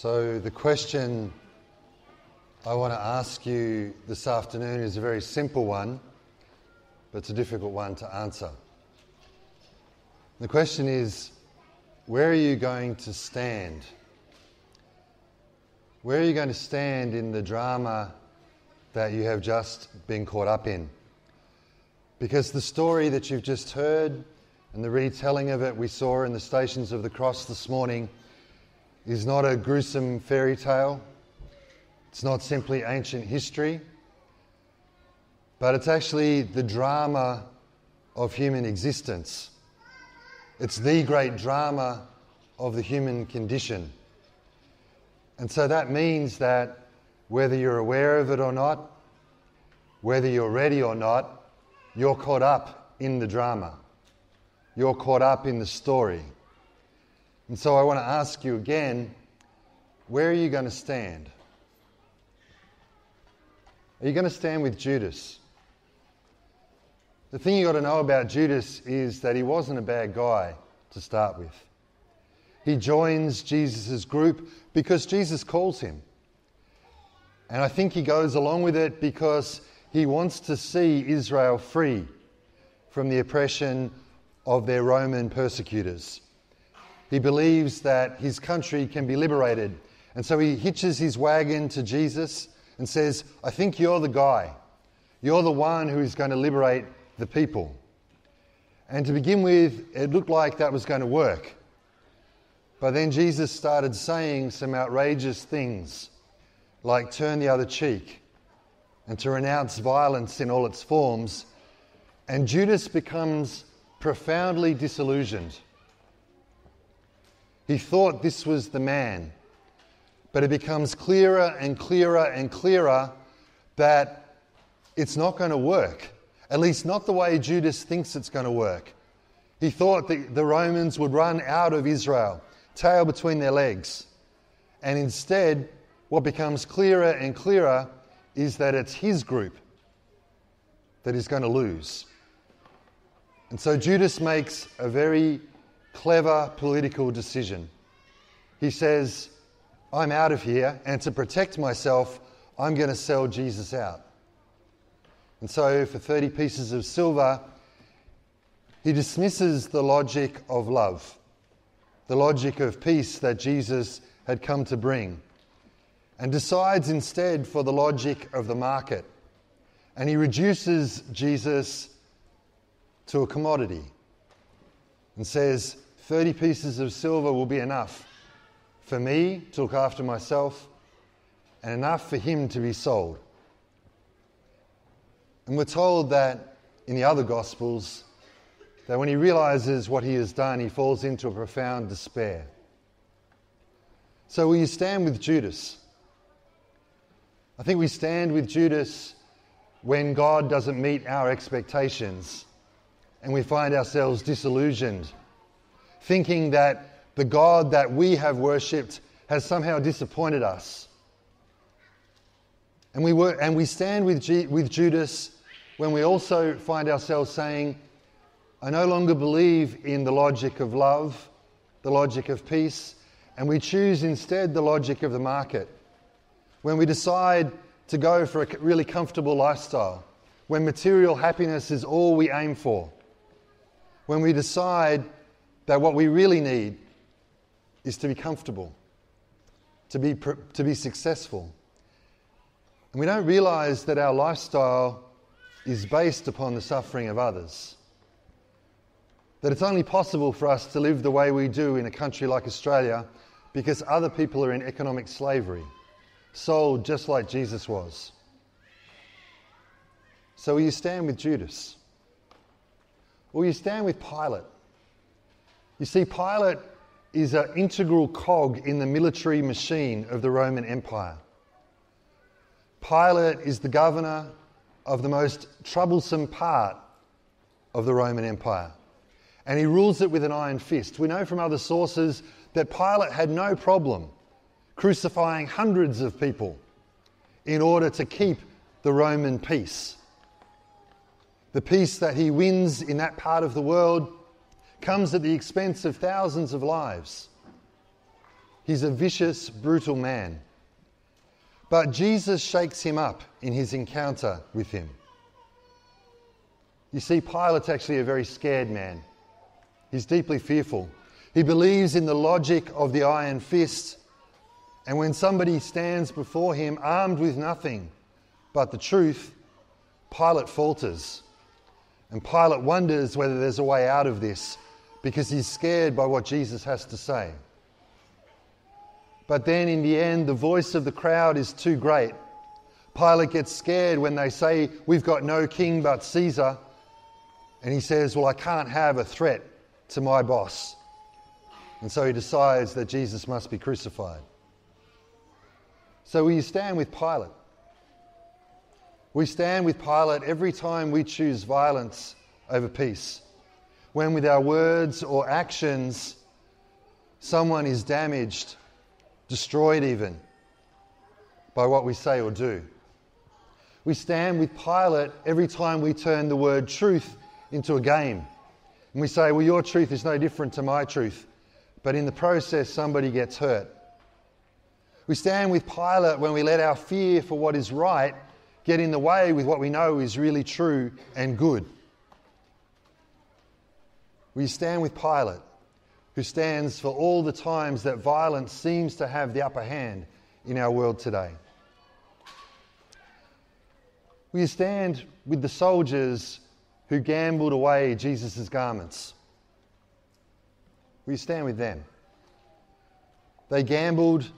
So, the question I want to ask you this afternoon is a very simple one, but it's a difficult one to answer. The question is where are you going to stand? Where are you going to stand in the drama that you have just been caught up in? Because the story that you've just heard and the retelling of it we saw in the Stations of the Cross this morning is not a gruesome fairy tale. It's not simply ancient history, but it's actually the drama of human existence. It's the great drama of the human condition. And so that means that whether you're aware of it or not, whether you're ready or not, you're caught up in the drama. You're caught up in the story. And so I want to ask you again where are you going to stand? Are you going to stand with Judas? The thing you got to know about Judas is that he wasn't a bad guy to start with. He joins Jesus' group because Jesus calls him. And I think he goes along with it because he wants to see Israel free from the oppression of their Roman persecutors. He believes that his country can be liberated. And so he hitches his wagon to Jesus and says, I think you're the guy. You're the one who is going to liberate the people. And to begin with, it looked like that was going to work. But then Jesus started saying some outrageous things, like turn the other cheek and to renounce violence in all its forms. And Judas becomes profoundly disillusioned. He thought this was the man, but it becomes clearer and clearer and clearer that it's not going to work, at least not the way Judas thinks it's going to work. He thought that the Romans would run out of Israel, tail between their legs. And instead, what becomes clearer and clearer is that it's his group that is going to lose. And so Judas makes a very clever political decision. He says, I'm out of here, and to protect myself, I'm going to sell Jesus out. And so, for 30 pieces of silver, he dismisses the logic of love, the logic of peace that Jesus had come to bring and decides instead for the logic of the market. And he reduces Jesus to a commodity and says, 30 pieces of silver will be enough for me to look after myself and enough for him to be sold. And we're told that in the other Gospels, that when he realizes what he has done, he falls into a profound despair. So, will you stand with Judas? I think we stand with Judas when God doesn't meet our expectations and we find ourselves disillusioned, thinking that the God that we have worshipped has somehow disappointed us. And we, were, and we stand with, G, with Judas when we also find ourselves saying, I no longer believe in the logic of love, the logic of peace, and we choose instead the logic of the market when we decide to go for a really comfortable lifestyle, when material happiness is all we aim for, when we decide that what we really need is to be comfortable, to be, to be successful. And we don't realize that our lifestyle is based upon the suffering of others. That it's only possible for us to live the way we do in a country like Australia because other people are in economic slavery sold just like Jesus was. So will you stand with Judas? Or will you stand with Pilate? You see, Pilate is an integral cog in the military machine of the Roman Empire. Pilate is the governor of the most troublesome part of the Roman Empire. And he rules it with an iron fist. We know from other sources that Pilate had no problem crucifying hundreds of people in order to keep the Roman peace. The peace that he wins in that part of the world comes at the expense of thousands of lives. He's a vicious, brutal man. But Jesus shakes him up in his encounter with him. You see, Pilate's actually a very scared man. He's deeply fearful. He believes in the logic of the iron fist. And when somebody stands before him armed with nothing but the truth, Pilate falters. And Pilate wonders whether there's a way out of this because he's scared by what Jesus has to say. But then in the end, the voice of the crowd is too great. Pilate gets scared when they say, We've got no king but Caesar. And he says, Well, I can't have a threat to my boss. And so he decides that Jesus must be crucified. So we stand with Pilate. We stand with Pilate every time we choose violence over peace. When, with our words or actions, someone is damaged, destroyed even, by what we say or do. We stand with Pilate every time we turn the word truth into a game. And we say, well, your truth is no different to my truth. But in the process, somebody gets hurt. We stand with Pilate when we let our fear for what is right get in the way with what we know is really true and good. We stand with Pilate, who stands for all the times that violence seems to have the upper hand in our world today. We stand with the soldiers who gambled away Jesus' garments. We stand with them. They gambled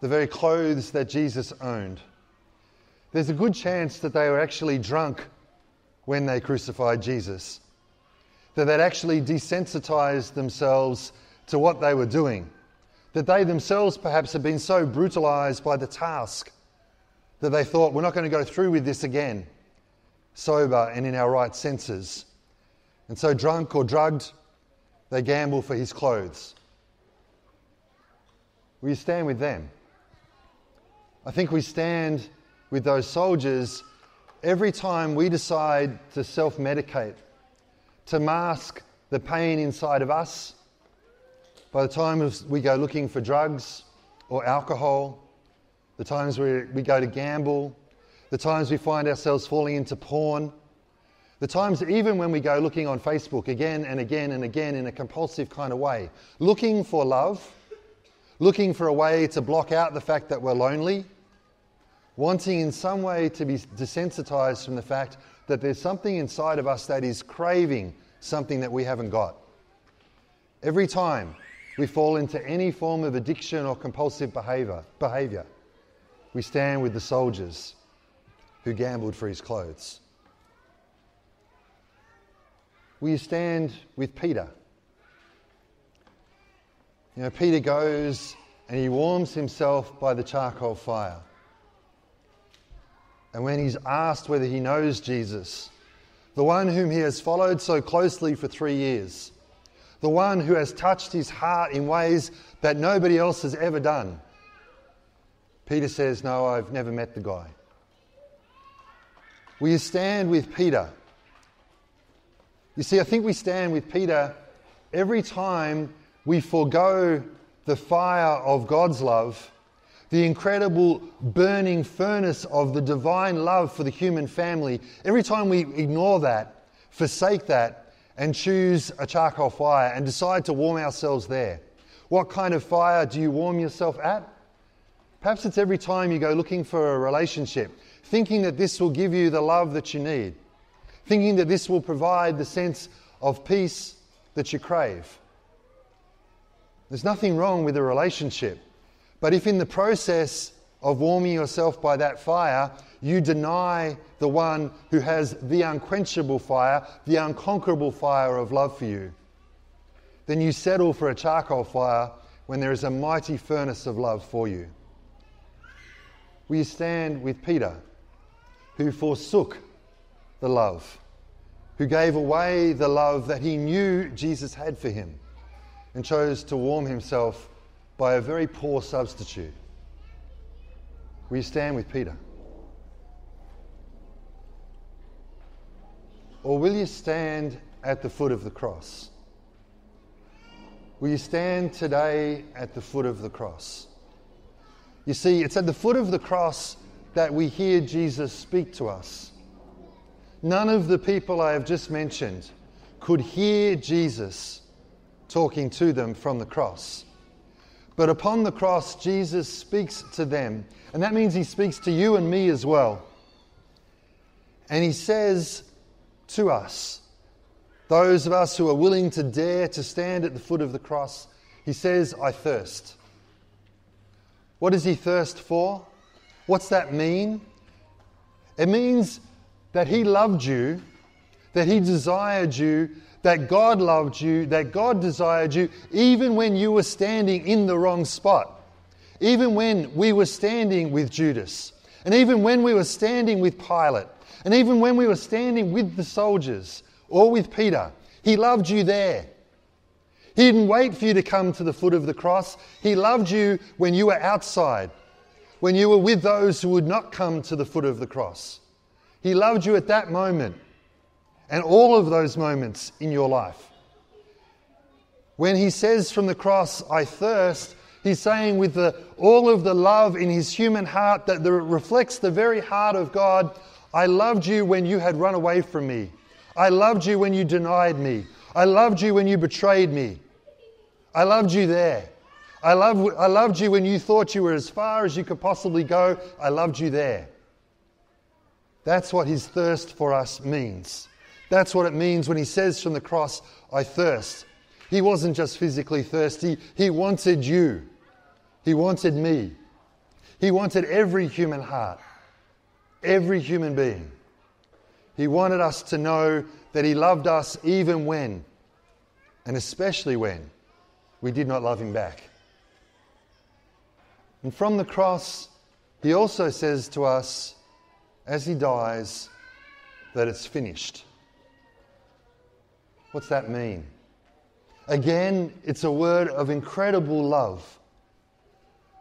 the very clothes that Jesus owned. There's a good chance that they were actually drunk when they crucified Jesus, that they'd actually desensitized themselves to what they were doing, that they themselves perhaps had been so brutalized by the task that they thought, we're not going to go through with this again sober and in our right senses. And so, drunk or drugged, they gamble for his clothes. Will you stand with them? I think we stand with those soldiers every time we decide to self medicate, to mask the pain inside of us. By the time we go looking for drugs or alcohol, the times we, we go to gamble, the times we find ourselves falling into porn, the times even when we go looking on Facebook again and again and again in a compulsive kind of way, looking for love, looking for a way to block out the fact that we're lonely, wanting in some way to be desensitized from the fact that there's something inside of us that is craving something that we haven't got. Every time we fall into any form of addiction or compulsive behavior, behavior we stand with the soldiers who gambled for his clothes? You stand with Peter? You know, Peter goes and he warms himself by the charcoal fire. And when he's asked whether he knows Jesus, the one whom he has followed so closely for three years, the one who has touched his heart in ways that nobody else has ever done, Peter says, No, I've never met the guy. Will you stand with Peter? You see, I think we stand with Peter every time we forego the fire of God's love, the incredible burning furnace of the divine love for the human family. Every time we ignore that, forsake that, and choose a charcoal fire and decide to warm ourselves there. What kind of fire do you warm yourself at? Perhaps it's every time you go looking for a relationship thinking that this will give you the love that you need, thinking that this will provide the sense of peace that you crave. There's nothing wrong with a relationship, but if in the process of warming yourself by that fire, you deny the one who has the unquenchable fire, the unconquerable fire of love for you, then you settle for a charcoal fire when there is a mighty furnace of love for you. Will you stand with Peter? who forsook the love, who gave away the love that he knew Jesus had for him, and chose to warm himself by a very poor substitute. Will you stand with Peter? Or will you stand at the foot of the cross? Will you stand today at the foot of the cross? You see, it's at the foot of the cross that we hear Jesus speak to us. None of the people I have just mentioned could hear Jesus talking to them from the cross. But upon the cross, Jesus speaks to them. And that means he speaks to you and me as well. And he says to us, those of us who are willing to dare to stand at the foot of the cross, he says, I thirst. What does he thirst for? What's that mean? It means that he loved you, that he desired you, that God loved you, that God desired you, even when you were standing in the wrong spot, even when we were standing with Judas, and even when we were standing with Pilate, and even when we were standing with the soldiers or with Peter. He loved you there. He didn't wait for you to come to the foot of the cross. He loved you when you were outside, when you were with those who would not come to the foot of the cross. He loved you at that moment and all of those moments in your life. When he says from the cross, I thirst, he's saying with the, all of the love in his human heart that the, reflects the very heart of God, I loved you when you had run away from me. I loved you when you denied me. I loved you when you betrayed me. I loved you there. I, love, I loved you when you thought you were as far as you could possibly go. I loved you there. That's what his thirst for us means. That's what it means when he says from the cross, I thirst. He wasn't just physically thirsty, he wanted you. He wanted me. He wanted every human heart, every human being. He wanted us to know that He loved us even when, and especially when, we did not love Him back. And from the cross, He also says to us, as He dies, that it's finished. What's that mean? Again, it's a word of incredible love.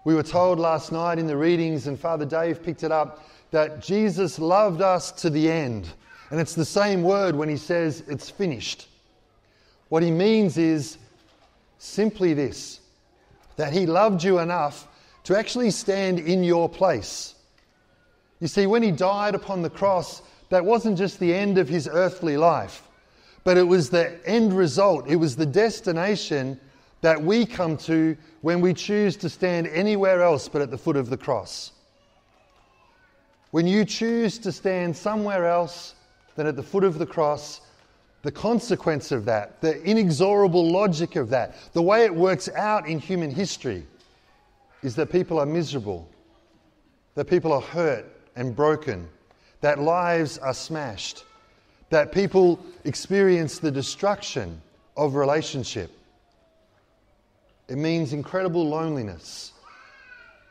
We were told last night in the readings, and Father Dave picked it up, that Jesus loved us to the end. And it's the same word when he says it's finished. What he means is simply this that he loved you enough to actually stand in your place. You see, when he died upon the cross, that wasn't just the end of his earthly life, but it was the end result. It was the destination that we come to when we choose to stand anywhere else but at the foot of the cross. When you choose to stand somewhere else than at the foot of the cross, the consequence of that, the inexorable logic of that, the way it works out in human history is that people are miserable, that people are hurt and broken, that lives are smashed, that people experience the destruction of relationship. It means incredible loneliness.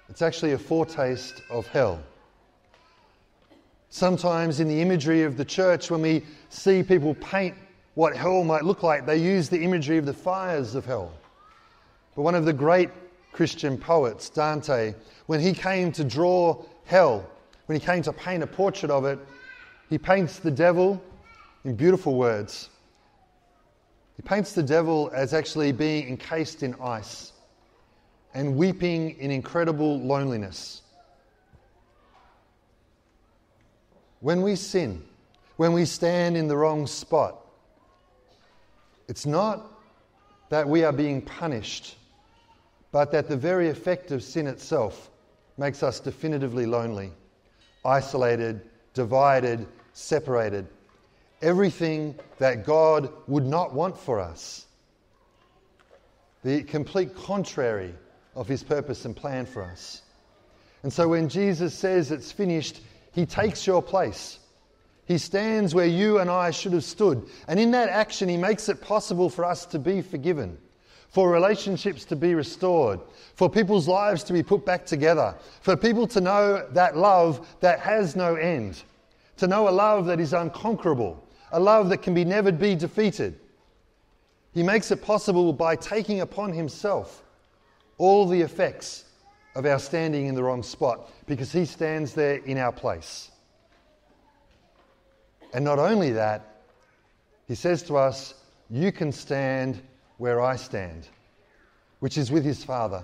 It's actually a foretaste of hell. Sometimes, in the imagery of the church, when we see people paint what hell might look like, they use the imagery of the fires of hell. But one of the great Christian poets, Dante, when he came to draw hell, when he came to paint a portrait of it, he paints the devil in beautiful words. He paints the devil as actually being encased in ice and weeping in incredible loneliness. When we sin, when we stand in the wrong spot, it's not that we are being punished, but that the very effect of sin itself makes us definitively lonely, isolated, divided, separated. Everything that God would not want for us. The complete contrary of his purpose and plan for us. And so when Jesus says it's finished, he takes your place. He stands where you and I should have stood. And in that action, He makes it possible for us to be forgiven, for relationships to be restored, for people's lives to be put back together, for people to know that love that has no end, to know a love that is unconquerable, a love that can be never be defeated. He makes it possible by taking upon Himself all the effects of our standing in the wrong spot because He stands there in our place. And not only that, He says to us, You can stand where I stand. which is with his Father,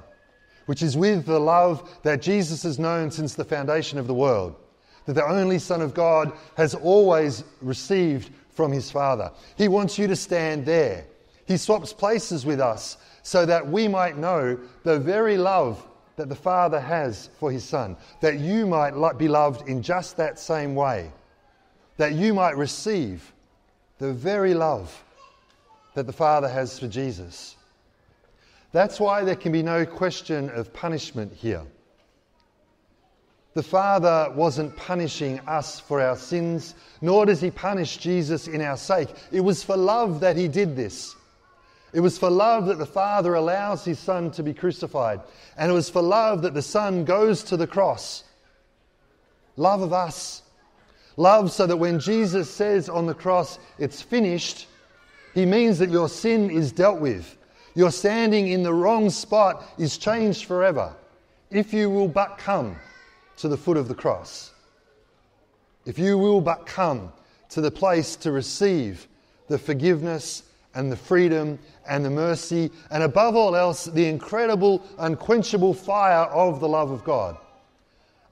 which is with the love that Jesus has known since the foundation of the world, that the only Son of God has always received from his Father. He wants you to stand there. He swaps places with us so that we might know the very love that the Father has for his Son, that you might be loved in just that same way, that you might receive the very love that the Father has for Jesus. That's why there can be no question of punishment here. The Father wasn't punishing us for our sins, nor does He punish Jesus in our sake. It was for love that He did this. It was for love that the Father allows His Son to be crucified. And it was for love that the Son goes to the cross. Love of us. Love so that when Jesus says on the cross, it's finished, He means that your sin is dealt with. Your standing in the wrong spot is changed forever if you will but come to the foot of the cross. If you will but come to the place to receive the forgiveness and the freedom and the mercy, and above all else, the incredible, unquenchable fire of the love of God.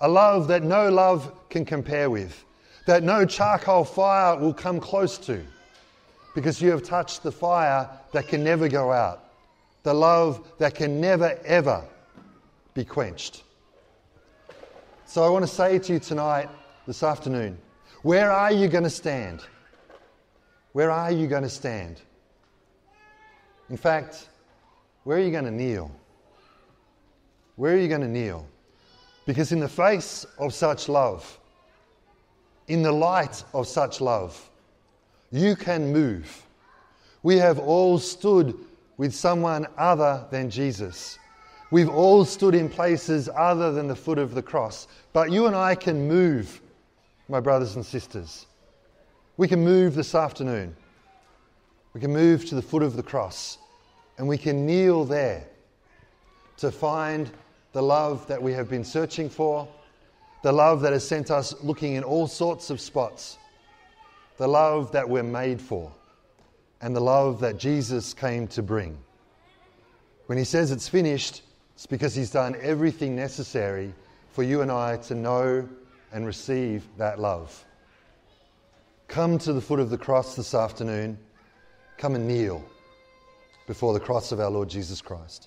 A love that no love can compare with, that no charcoal fire will come close to, because you have touched the fire that can never go out the love that can never, ever be quenched. So I want to say to you tonight, this afternoon, where are you going to stand? Where are you going to stand? In fact, where are you going to kneel? Where are you going to kneel? Because in the face of such love, in the light of such love, you can move. We have all stood with someone other than Jesus. We've all stood in places other than the foot of the cross. But you and I can move, my brothers and sisters. We can move this afternoon. We can move to the foot of the cross and we can kneel there to find the love that we have been searching for, the love that has sent us looking in all sorts of spots, the love that we're made for and the love that Jesus came to bring. When he says it's finished, it's because he's done everything necessary for you and I to know and receive that love. Come to the foot of the cross this afternoon. Come and kneel before the cross of our Lord Jesus Christ.